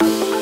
Bye.